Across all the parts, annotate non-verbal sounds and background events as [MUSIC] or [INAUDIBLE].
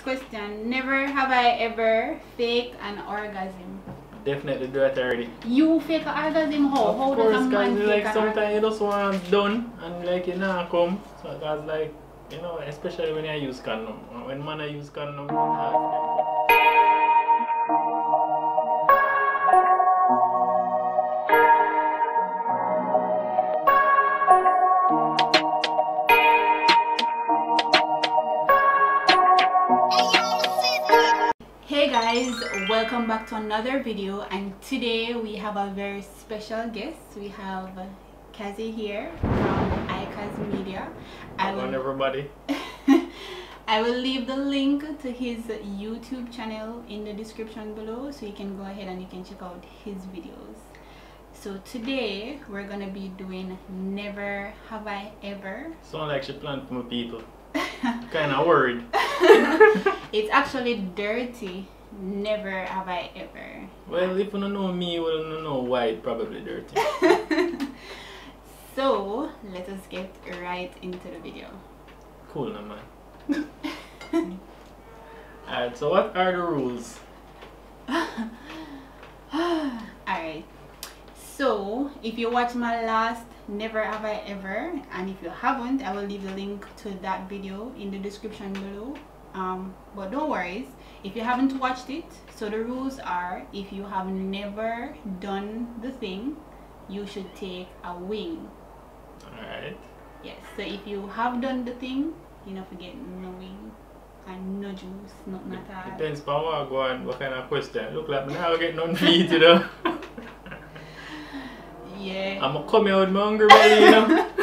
Next question. Never have I ever faked an orgasm. Definitely do it already. You fake an orgasm? How? Of How course, does a man fake like sometimes you just want done and like you not come. So that's like you know, especially when I use condom. When man I use condom, welcome back to another video and today we have a very special guest. We have Kaze here from Ikaz Media. I will, everybody. [LAUGHS] I will leave the link to his YouTube channel in the description below so you can go ahead and you can check out his videos. So today we're gonna be doing Never Have I Ever. Sound like she planned for my people. [LAUGHS] kind of worried. [LAUGHS] It's actually dirty. Never have I ever. Well, if you don't know me, you will know why it's probably dirty. [LAUGHS] So let us get right into the video. Cool, now, man. [LAUGHS] Alright, so what are the rules? [LAUGHS] Alright. So if you watch my last Never Have I Ever and if you haven't, I will leave the link to that video in the description below. Um, but don't worry if you haven't watched it. So the rules are if you have never done the thing, you should take a wing. Alright. Yes, so if you have done the thing, you know forget no wing and no juice, nothing at all. Depends on what go on, what kind of question. Look like now get none you, you know. [LAUGHS] Yeah. I'm gonna come my hungry belly, you know. [LAUGHS]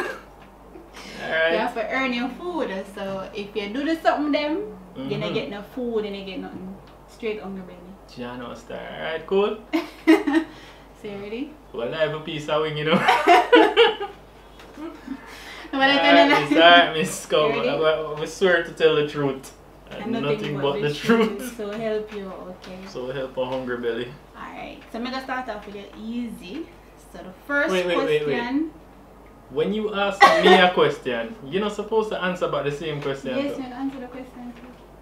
Alright. earn your food. So if you do the something them, you don't Mhm. get no food and you get nothing. Straight on your belly. Giano star. Alright, cool. [LAUGHS] so you ready? Well, I have a piece of wing, you know. [LAUGHS] No, but I Alright, miss, you alright, miss, [LAUGHS] come. I, I swear to tell the truth. And And nothing, but the truth. So help you, okay. So help a hungry belly. Alright. So I'm gonna start off with it easy. So the first wait, wait, question. wait. When you ask me a question, you're not supposed to answer about the same question. Yes, though. you answer the question.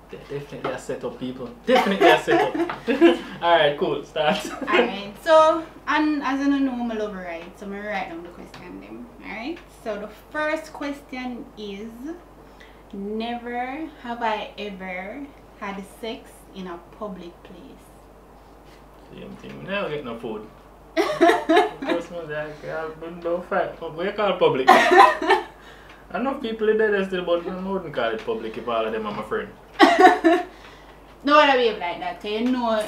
De- Definitely a set up, people. Definitely a set up. [LAUGHS] Alright, cool. Start. [LAUGHS] Alright, so and as you know, I'm a lover, right? So I'm gonna write down the question then. Alright. So the first question is Never have I ever had sex in a public place. Same thing. Never get no food. Because me like, I've been no fight. What you call public? [LAUGHS] I know people in there still, but I wouldn't call it public if all of them are my friend. [LAUGHS] no other way like that, you know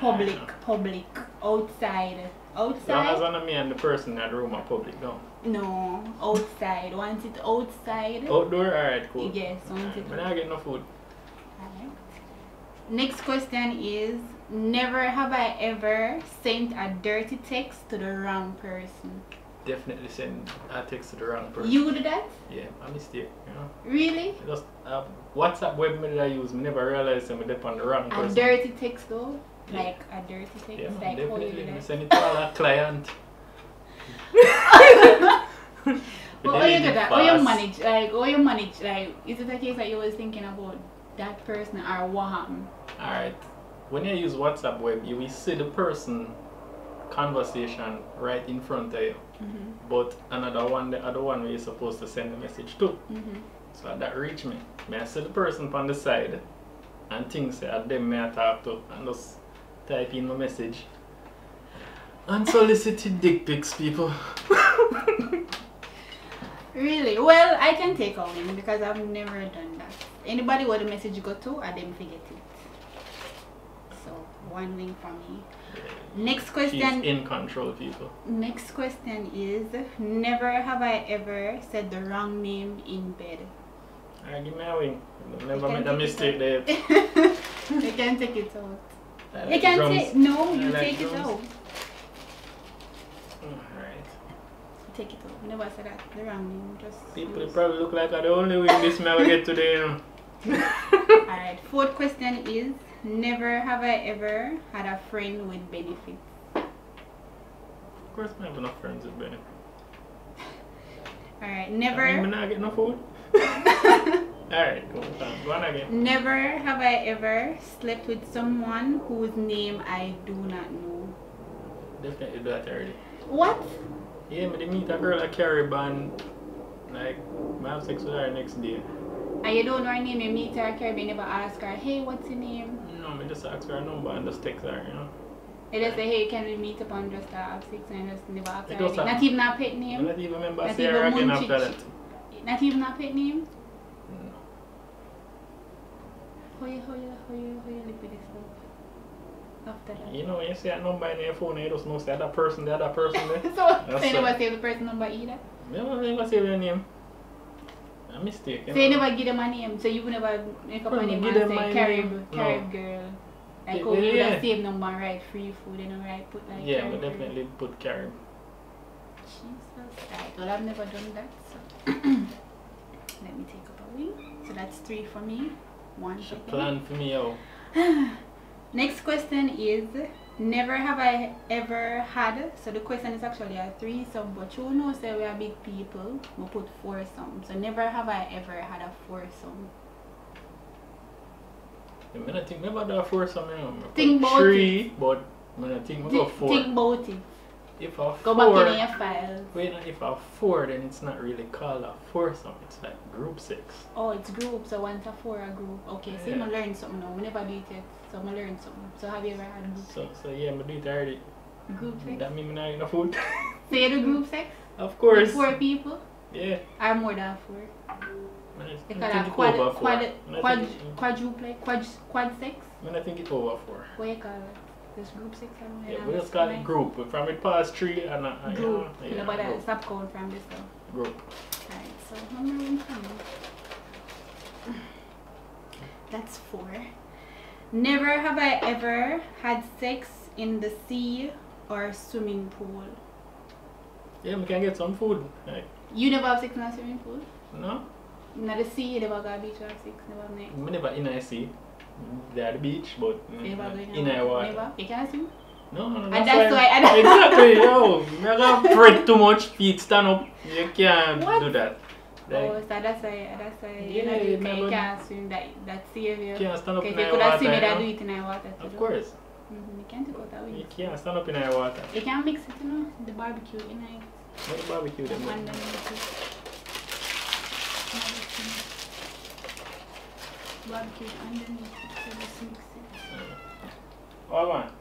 public, public, outside. As long as Outside? I know me and the person in the room are public, no. No, outside. Want it outside? Outdoor, alright, cool. Yes, want it But I get no food. Next question is Never have I ever sent a dirty text to the wrong person. Definitely send a text to the wrong person. You do that? Yeah, a mistake, you know. Really? I Just uh, WhatsApp web that I use, never realized I'm dep on the wrong person A dirty text though? Yeah. Like a dirty text? Yeah, like how you definitely. do send it to our [LAUGHS] client. But how you do that? How you manage? Like, how you manage? Like, is it a case that you was thinking about that person or what happened? Alright. When you use WhatsApp web, you will see the person conversation right in front of you. Mm-hmm. But another one, the other one where you're supposed to send the message to. Mm-hmm. So that reach me. May I see the person on the side and things say at them may I talk to and just type in my message. Unsolicited dick pics, people. [LAUGHS] Really? Well, I can take a win because I've never done that. Anybody where the message you go to, I didn't forget it. So one win for me. Next She's question. in control, people. Next question is: Never have I ever said the wrong name in bed. Alright, give me a wing. Never made a take it mistake there. [LAUGHS] you can take it out. I You can take no. You like take it drums. out. Alright. Take it off. Never said that. The wrong name. Just. People use- probably look like I'm the only wing this man will get today, you know. [LAUGHS] Alright. Fourth question is: Never have I ever had a friend with benefits. Of course, I have enough friends with benefit. [LAUGHS] Alright. I mean, Never. not get no food. [LAUGHS] Alright, go on. Go on again. Never have I ever slept with someone whose name I do not know. Definitely do that already. What? Yeah, me dey meet a girl at Caribbean. Like, I have sex with her next day. And you don't know her name, you meet her, Caribbean, never ask her, hey, what's your name? No, me just ask her number and just text her, you know. They just say, hey, can we meet up and just have sex and just never ask her. anything. Not even a pet I name. don't even remember Not even again after that. Not even a pet name. No. How you, how you, how you, how you live with this stuff? After that. You know, when you see a number in your phone, you just know say that person, the other person there. so, [LAUGHS] so That's you never save the person number either? Me don't even say their name. A mistake. So you never give them a name, so you would never make up a name and say Carib, name. Carib girl. Like how you would yeah. have saved number right, free food and write put like Yeah, girl. definitely put Carib. Jesus. Right, well I've never done that, so [CLEARS THROAT] let me take up a wing. So that's three for me. One She for plan for me out. [SIGHS] Next question is Never have I ever had. So the question is actually a threesome, but you know, say we are big people, we put foursome. So never have I ever had a foursome. I mean, I think maybe do a four some, you know. Think about three, but I mean, I think Thi- four. Think about it. If a Go four, back in your files. wait, no, if a four, then it's not really called a foursome. It's like group six. Oh, it's group, so once a four a group. Okay, so Yeah. I'm learn something now. We never do it yet, so I'm gonna learn something. So have you ever had group So, sex? so yeah, I do it already. Group sex? That mean me not enough food. So you do group sex? of With course. four people? Yeah. Or more than four? They call that quad, over four. quad, quad, quadruple, quad, quad sex? man, I think it over four. What you call it? This group sex? I don't. Yeah, we just call it group. But From it past three and uh, uh, Group. Yeah, know, yeah, but group. stop count from this stuff. group. Alright, so how many coming? That's four. Never have I ever had sex in the sea or swimming pool. Yeah, we can get some food. Like, You never have sex in a swimming pool? no, In the sea, you never go to beach or have sex, never have next. we never in a sea. They're at the beach, but you in, in a water. Never? You can't swim? No, no, no. And that's why- and- exactly, yo. You gotta spread too much feet, stand up. You can't What? do that. Like, oh, so that's why, that's why you, Yeah, know, you, you can, you can't swim, that, that save you. you can't stand up in you could have swim, you know? do it in a water. too, Of course. Mhm, You can't out that You can't stand up in a water. You can't mix it, you know, the barbecue, you know. What the barbecue then barbecue underneath so just mix it. Hold on.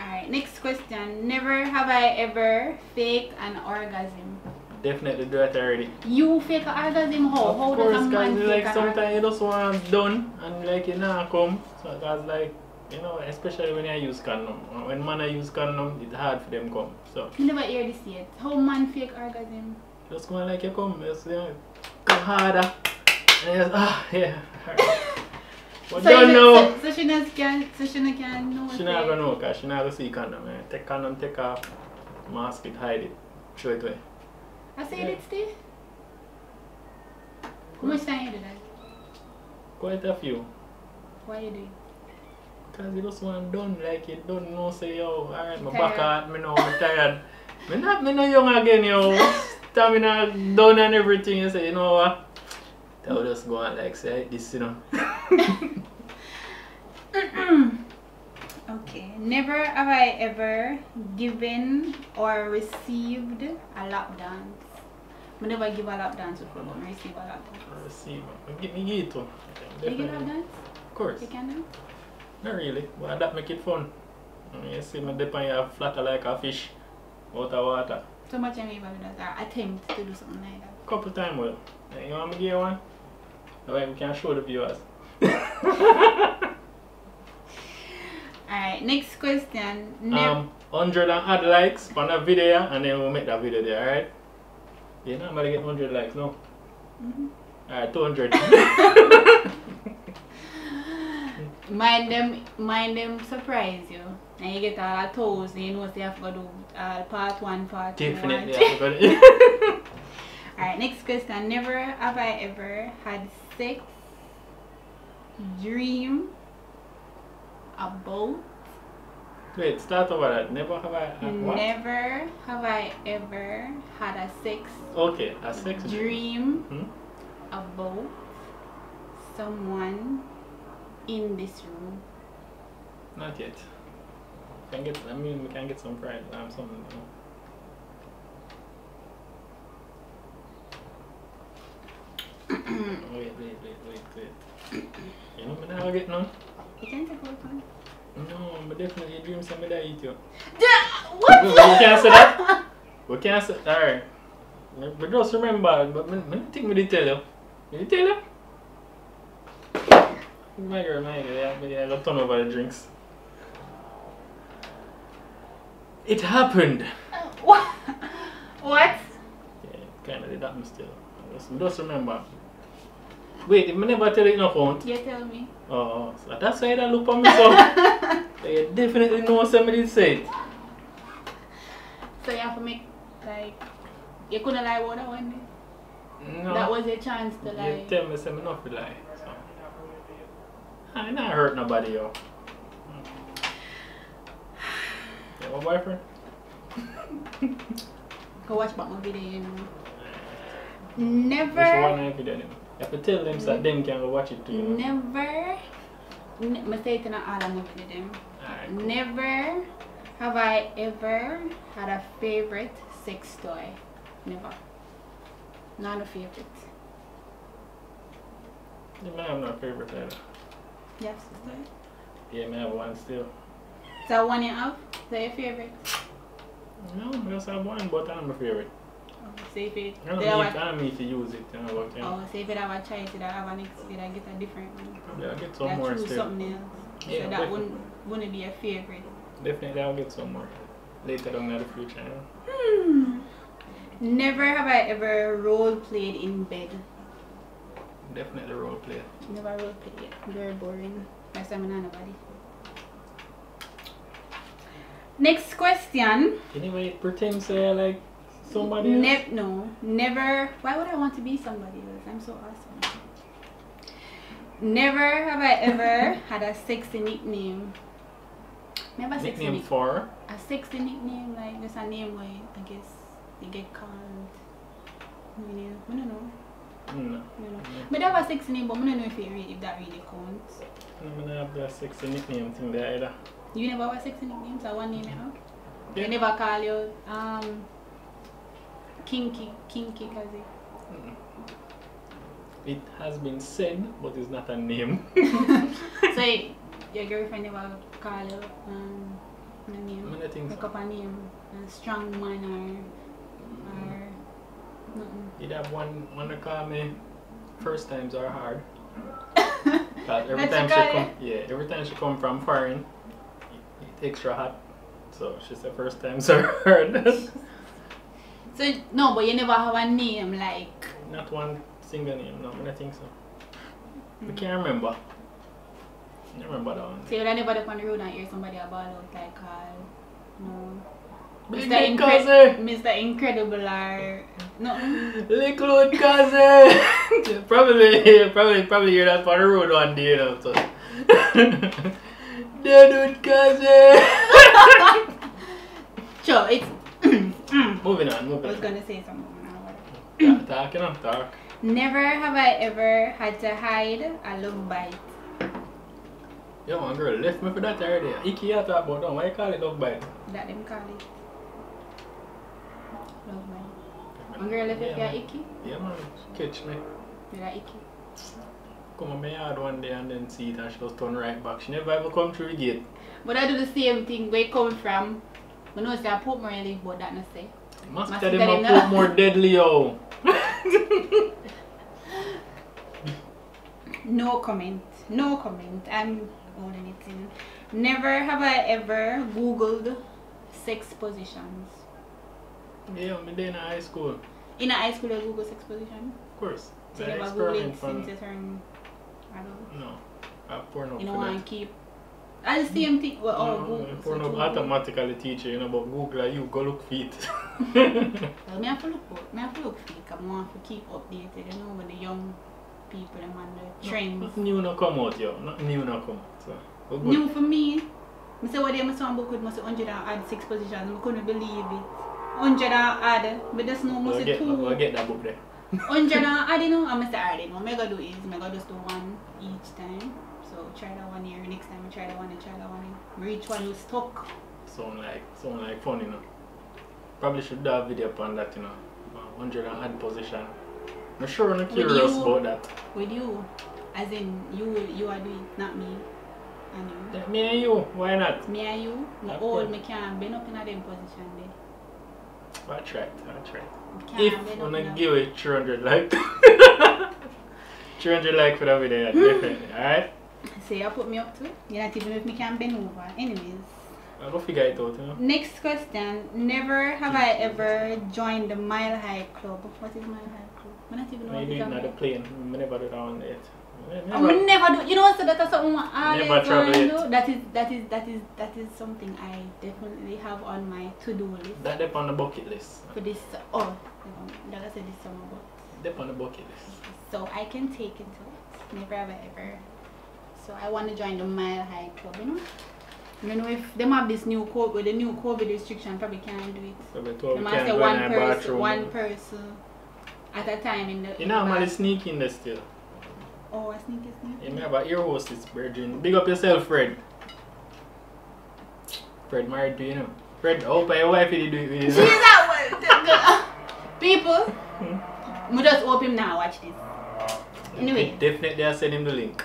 Alright, next question. Never have I ever faked an orgasm. Definitely do it already. You fake an orgasm? How? How of does course, a man cause fake like sometimes you just want done and like you know come. So cause like you know, especially when you use condom. When man I use condom, it's hard for them come. So You never hear this yet. How man fake orgasm? just go like you come, just you know, come harder. And just ah yeah. But so, don't you- know. so, so she not can so she not can know. She not gonna know cause she not gonna see condom. Eh? Take condom, take off, mask it, hide it, show it away. I said Yeah. it still. How much time you do that? Quite a few. Why you do it? Cause you just want done like you don't know say yo, alright, my Tired. back hurt, me know I'm tired. me not me no young again yo. Stamina done and everything you say, you know what? That will just go on like say this you know. [LAUGHS] Okay. Never have I ever given or received a lap dance. I never give a lap dance before, but I receive a lap dance. Receive. Give me give it to. You give a lap dance? Of course. You can do? Not really. But that make it fun. You see me dip on your flatter like a fish out of water. So much I ever do that attempt to do something like that. Couple time well. You want me to give you one? That way we can't show the viewers. [LAUGHS] Alright, next question. Never um, 100 and add likes on a video and then we'll make that video there, alright? Yeah, now I'm gonna get 100 likes, no? Mhm. Alright, 200. [LAUGHS] mind them mind them surprise you. And you get all the toes, you know so you have to do uh, part one, part two. Definitely. I'm gonna- [LAUGHS] Alright, next question. Never have I ever had sex, dream about, Wait, start over that. Never have I. What? never have I ever had a sex, Okay, a sex dream. dream Hmm? about someone in this room? Not yet. Can get. I mean, we can get some pride. Um, something. You know. Wait, wait, wait, wait, wait. You know, me never get none. You can take one. No, but definitely dream some that eat you. We, What? we can't say that. We can't say. Alright. But just remember, but me, me think me did tell you. Did tell you. My girl, my girl, yeah, yeah, I got turn over the drinks. It happened. Uh, what? [LAUGHS] What? Yeah, it kind of did happen still. Just, just remember. Wait, if me never tell you no count. You tell me. Oh, so that's why I look on me so. [LAUGHS] you definitely know somebody say it. So you have to make like you couldn't lie about that one day. No. That was your chance to lie. You tell me something, me not feel lie. So. I not hurt nobody yo. You have a boyfriend? [LAUGHS] Go watch my video, you know. Which one Never, have you done? You have to tell them so them can watch it too. You know? never. Ne- me say it in all video them. Alright, cool. Never have I ever had a favorite sex toy. Never. Not a favorite. You may have no favorite either. You have sex toy? Yeah, me have one still. That one you have? Is that your favorite? No, I just have one, but I'm my favorite. Oh, if it, I don't, need, I a, don't need to use it. You know, but, you know, oh, if it have a choice, it have a next, it get a different one. probably I'll get some That more choose something else. Yeah, so that definitely. wouldn't wouldn't be a favorite. Definitely I'll get some more. Later on in the future. Hmm. Never have I ever role played in bed. Definitely role play. Never role played yet. Very boring. Last time I nobody. Next question. Anyway, pretend say like somebody else. Ne- no, never. Why would I want to be somebody else? I'm so awesome. Never have I ever [LAUGHS] had a sexy nickname. Never sexy Nickname nickname. for A sexy nickname, like just a name where I guess they get called. You know, I don't know. no. You know. But that was sexy name, but I don't know if it really, if that really counts. I'm gonna have that sexy nickname thing there either. You never have a sexy nickname, so one name you have. Yeah. They never call you um kinky kinky cause it. Mm. It has been said, but it's not a name. [LAUGHS] so [LAUGHS] your girlfriend never call you um a I name. mean, I think Make so. up a name, a strong man or or nothing. You'd have one one to call me. First times are hard. [LAUGHS] 'Cause every time she come, yeah, every time she come from foreign, it extra hot. So she said first times are hard. So no, but you never have a name like not one single name. No, I don't think so. I Mm. can't remember. I remember that one. so you would never up on the road and hear somebody about out like call no. Big Mr. Incre- Mr. Incredible or no. Little cousin. [LAUGHS] probably, probably, probably hear that on the road one day, you know. So. [LAUGHS] Dead old cousin. [LAUGHS] Sure, it's I moving on, moving was on. gonna say something now. Talk, you know, talk. Never have I ever had to hide a love bite. Yo, my girl left me for that already. Icky, you talk about that. Why you call it love bite? That them call it. Love bite. One girl left yeah, you're icky. Yeah, man. Catch me. You're icky. Come on my yard one day and then see it and she just turn right back. She never ever come through the gate. But I do the same thing where it come from. I know it's a Pope more live, but that not say. Must tell them I put more [LAUGHS] deadly, yo. [LAUGHS] No comment. No comment. I'm it in. Never have I ever googled sex positions. yeah, I'm in high school. In high school, you Google sex position. Of course. So you never Google it since you turn adult. No. I porn up You know, for want that. to keep. And the same thing. Well, No, Google. so up automatically teach you, you know, but Google you go look feet. Well, me have to look. Me have to look fake. I want to keep updated. You know, with the young people them and the trends. Nothing new no come out, yo. Nothing new no come out. So, good. New for me. I say what they my son book with must 100 and add six positions. I couldn't believe it. 100 and add. But that's no must two. we'll get that book there. 100 [LAUGHS] and I don't know, I'm gonna say I don't know. I'm gonna do is, I'm gonna just do one each time. Try that one here, next time I try that one, I try that one here. Reach one you stuck. Sound like, sound like fun, you know. Probably should do a video upon that, you know. 100 and hand position. I'm sure I'm curious you. about that. With you. As in, you you are doing, not me. And you. Yeah, me and you, why not? Me and you, my Of old, course. me can't bend up in a them position there. I tried. Me can't If up wanna give it 300 like [LAUGHS] 300 like for the video, [LAUGHS] definitely, alright? So you put me up to it. You're not even if me can bend over. Anyways. I'll figure it out, know. Next question. Never have I ever joined the Mile High Club. What is Mile High Club? I not even know you do is. the plane, I never do that one yet. I I never- would never do. You know, so that's something I Never travel do. That is that is that is that is something I definitely have on my to-do list That dep on the bucket list. for this. Oh, like I said, this summer, but Dep on the bucket list. so I can take into it. Never have I ever. So I want to join the Mile High Club. You know. Don't know if them have this new code with the new COVID restriction. Probably can't do it. So They must say one person, one person at a time in the. You know, I'm sneak in there still. Oh, a sneaky You sneaky. may have a ear hostess, Virgin. Big up yourself, Fred. Fred married to you know. Fred, I hope your wife did do it with She's you. that one. People, Hmm? we just hope him now watch this. Anyway. Definitely I send him the link.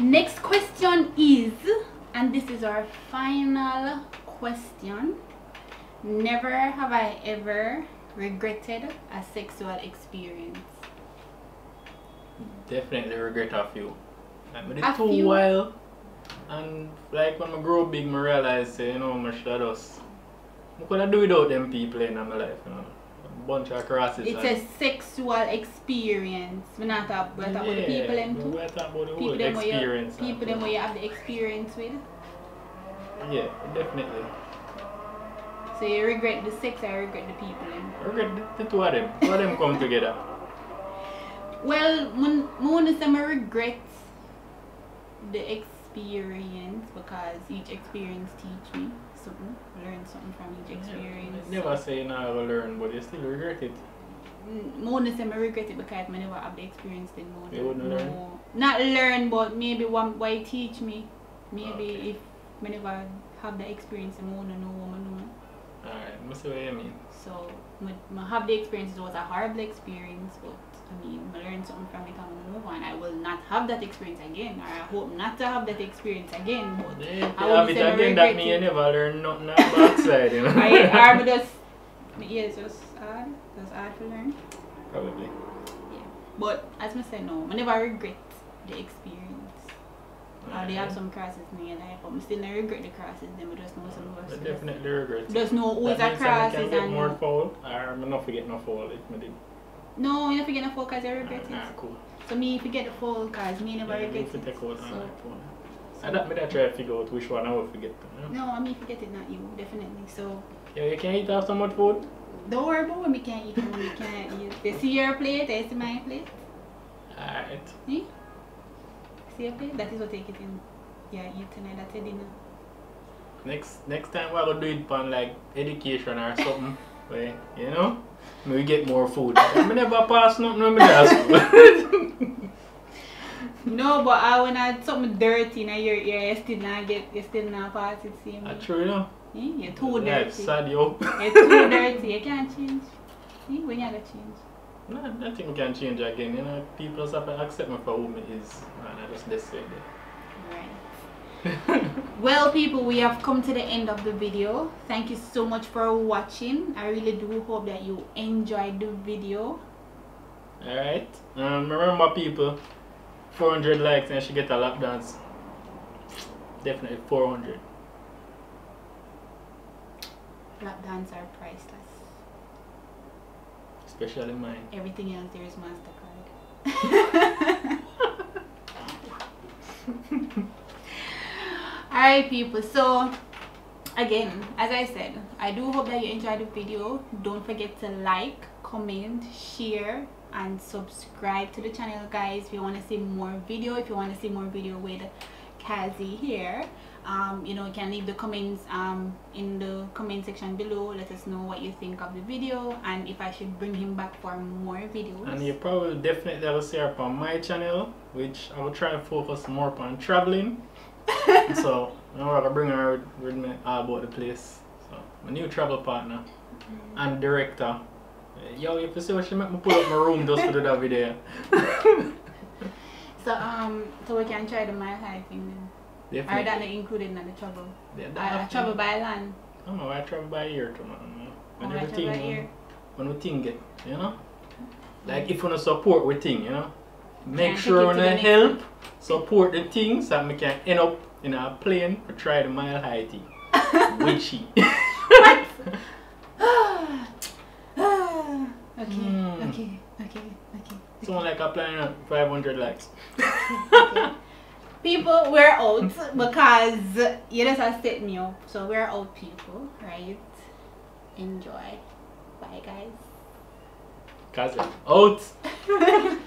Next question is, and this is our final question. Never have I ever regretted a sexual experience. Definitely regret a few. Like, but A it's too few? while. And like when I grow big, I realize, say, you know, have just. I could have do without them people in my life, you know. Bunch of crosses. It's a sexual experience. We're not talking we're talking about the people them too. We're talking about the People them where you, people them where you have the experience with. Yeah, definitely. So you regret the sex or you regret the people them. I regret the, the two of them. Two of them come together. Well, when I want to say I regret the experience because each experience teach me something, learn something from each experience. Yeah, never say you never learn, but you still regret it. I want say I regret it because I never have the experience then more. You wouldn't learn? Not learn, but maybe one why teach me. Maybe Okay. if I never have the experience, I want to know what I know. Alright, I see what you mean. So, I, I have the experience. It was a horrible experience, but I mean, I learned something from it and I move on. I will not have that experience again, or I hope not to have that experience again. But Yeah, I have it say I again, that regret mean you never learn nothing on the backside, you know. I, I [LAUGHS] just, yeah, it's just hard. It's hard to learn. Probably. Yeah. But as I said, no, I never regret the experience. Uh, they have some crosses in your life, but I still not regret the crosses. Then we just know some I of us. definitely regret. Just know who is That a means I crosses and more foul, or I'm not forget no foul if I did. No, you don't forget the full because I regret Ah, it. cool. So me forget the full because me never Yeah, regret if you it. take out So, phone. I don't me that try to figure out which one I will forget. You know? no, I mean forget it, not you, definitely. So Yeah, you can't eat so much food. don't worry about when we can't eat and we can't eat. They see your plate, they see my plate. Alright. See? See your plate? That is what take it in. Yeah, eat tonight, that's your dinner. Next next time we're gonna do it on like education or something. [LAUGHS] you know? We get more food. [LAUGHS] I never pass nothing when me ask [LAUGHS] No, but I when I had something dirty in your ear, you still not get, you still not pass it same. That's way. true, you know. Eh? You're too dirty. sad, yo. You're too [LAUGHS] dirty. You can't change. See, when you gotta change. No, nothing can change again. You know, people just have to accept me for who me is. And I just decide Right. Well, people, we have come to the end of the video. Thank you so much for watching. I really do hope that you enjoyed the video. Alright. Um, remember, people, 400 likes and she get a lap dance. Definitely 400. Lap dance are priceless. Especially mine. Everything else there is MasterCard. [LAUGHS] Alright people, so again, as I said, I do hope that you enjoyed the video. Don't forget to like, comment, share and subscribe to the channel guys if you want to see more video, if you want to see more video with Kaze here. Um, you know, you can leave the comments um, in the comment section below. Let us know what you think of the video and if I should bring him back for more videos. And you probably definitely will see her on my channel, which I will try to focus more upon traveling. So I'm gonna bring her with me all about the place. So my new travel partner and director. Yo, if you see what she make me pull up my room just to do that video. [LAUGHS] So um, so we can try the mile high thing then. Or that not included in the travel. Yeah, I, I travel by land. I don't know, I travel by ear too, man. When I everything, air. when we think it, you know? Like if we don't support we think, you know? Make sure take it we to the next help support the things that we can end up in a plane to try the mile high thing. [LAUGHS] Witchy. [LAUGHS] [SIGHS] okay, Hmm. okay, okay, okay. Sound like a plan at 500 likes. okay. [LAUGHS] People, we're out because you just have set me up. So we're out, people, right? Enjoy. Bye, guys. Cause out.